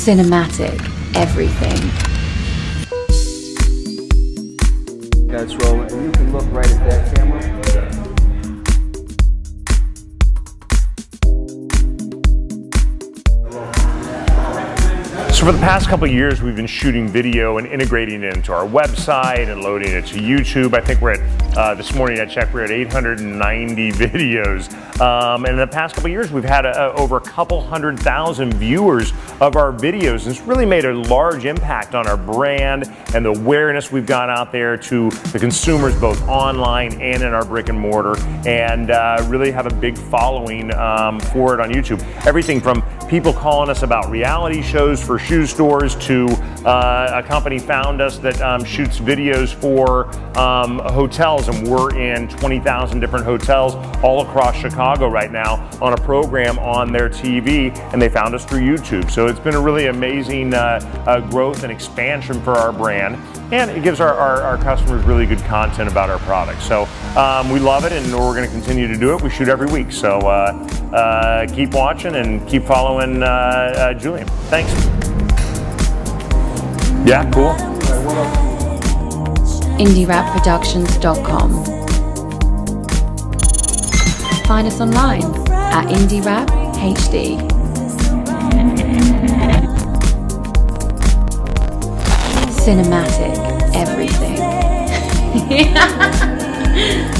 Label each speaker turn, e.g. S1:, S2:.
S1: Cinematic everything.
S2: That's rolling. And you can look right at that camera.
S3: So for the past couple years, we've been shooting video and integrating it into our website and loading it to YouTube. I think we're at, uh, this morning I checked, we're at 890 videos. Um, and in the past couple years, we've had a, a, over a couple hundred thousand viewers of our videos. And it's really made a large impact on our brand and the awareness we've got out there to the consumers, both online and in our brick and mortar, and uh, really have a big following um, for it on YouTube. Everything from people calling us about reality shows for shoe stores to uh, a company found us that um, shoots videos for um, hotels, and we're in 20,000 different hotels all across Chicago right now on a program on their TV, and they found us through YouTube. So it's been a really amazing uh, uh, growth and expansion for our brand, and it gives our, our, our customers really good content about our products. So um, we love it, and we're going to continue to do it. We shoot every week, so uh, uh, keep watching and keep following Julian. Thanks. Yeah, cool.
S1: IndirapProductions.com. Find us online at IndirapHD. Cinematic everything.